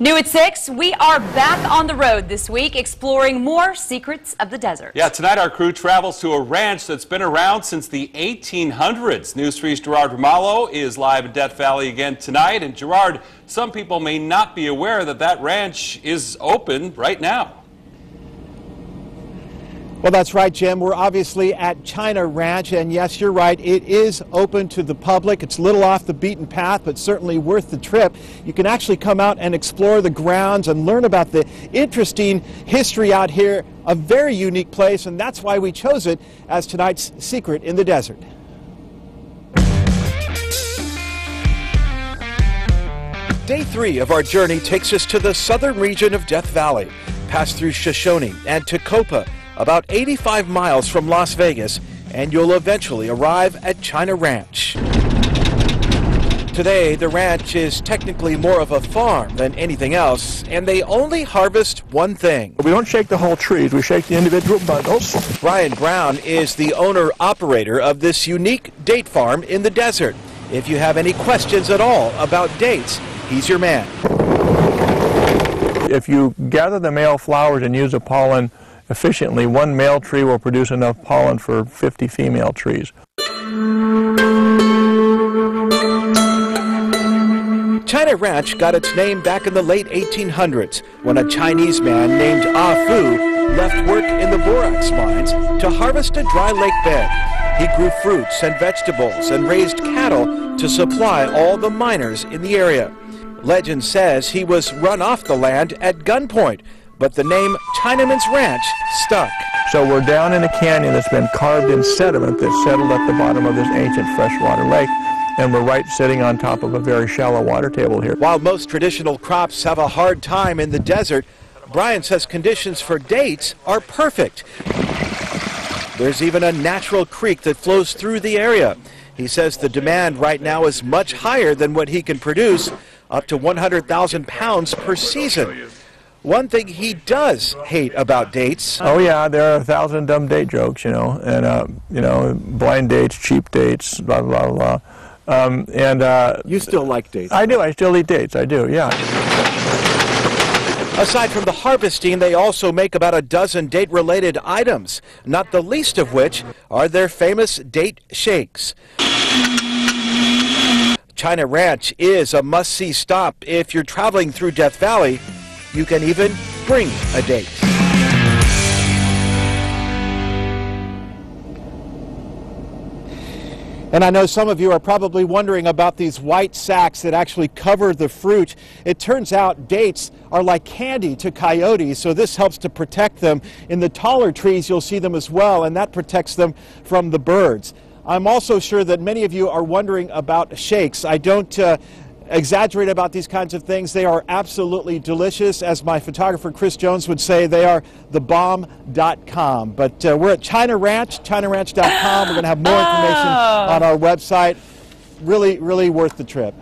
New at 6, we are back on the road this week exploring more secrets of the desert. Yeah, tonight our crew travels to a ranch that's been around since the 1800s. News 3's Gerard Ramalho is live in Death Valley again tonight. And Gerard, some people may not be aware that that ranch is open right now. Well, that's right, Jim. We're obviously at China Ranch, and yes, you're right. It is open to the public. It's a little off the beaten path, but certainly worth the trip. You can actually come out and explore the grounds and learn about the interesting history out here. A very unique place, and that's why we chose it as tonight's Secret in the Desert. Day three of our journey takes us to the southern region of Death Valley, pass through Shoshone and Tecopa about 85 miles from Las Vegas, and you'll eventually arrive at China Ranch. Today, the ranch is technically more of a farm than anything else, and they only harvest one thing. We don't shake the whole trees, we shake the individual bundles. Brian Brown is the owner operator of this unique date farm in the desert. If you have any questions at all about dates, he's your man. If you gather the male flowers and use a pollen efficiently, one male tree will produce enough pollen for 50 female trees. China Ranch got its name back in the late 1800s when a Chinese man named Ah Fu left work in the borax mines to harvest a dry lake bed. He grew fruits and vegetables and raised cattle to supply all the miners in the area. Legend says he was run off the land at gunpoint but the name Chinaman's Ranch stuck. So we're down in a canyon that's been carved in sediment that settled at the bottom of this ancient freshwater lake. And we're right sitting on top of a very shallow water table here. While most traditional crops have a hard time in the desert, Brian says conditions for dates are perfect. There's even a natural creek that flows through the area. He says the demand right now is much higher than what he can produce, up to 100,000 pounds per season. One thing he does hate about dates. Oh yeah, there are a thousand dumb date jokes, you know, and uh, you know, blind dates, cheap dates, blah blah blah. Um, and uh, you still like dates? I do. I still eat dates. I do. Yeah. Aside from the harvesting, they also make about a dozen date-related items, not the least of which are their famous date shakes. China Ranch is a must-see stop if you're traveling through Death Valley you can even bring a date. And I know some of you are probably wondering about these white sacks that actually cover the fruit. It turns out dates are like candy to coyotes, so this helps to protect them. In the taller trees, you'll see them as well, and that protects them from the birds. I'm also sure that many of you are wondering about shakes. I don't uh, exaggerate about these kinds of things. They are absolutely delicious. As my photographer Chris Jones would say, they are the thebomb.com. But uh, we're at China Ranch, chinaranch.com. We're going to have more information oh. on our website. Really, really worth the trip.